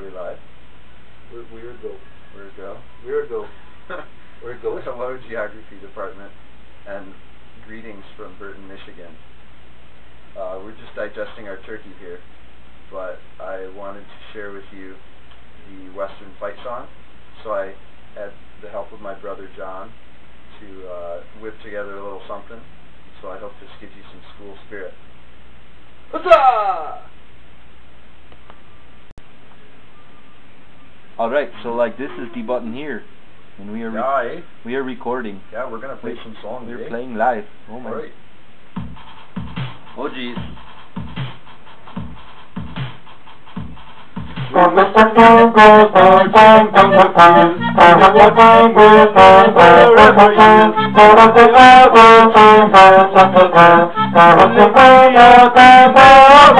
Are we live? We're, weird though. We're go. Weird though. We're go. Hello, Geography Department, and greetings from Burton, Michigan. Uh, we're just digesting our turkey here, but I wanted to share with you the Western Fight Song. So I had the help of my brother John to uh, whip together a little something. So I hope this gives you some school spirit. Huzzah! Alright, so like this is the button here. And we are re- Yeah, eh? we are recording. Yeah, we're gonna play We- some songs. We're eh? playing live. Oh my Alright. Oh jeez.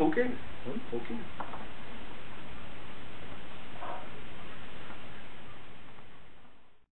Okay, okay.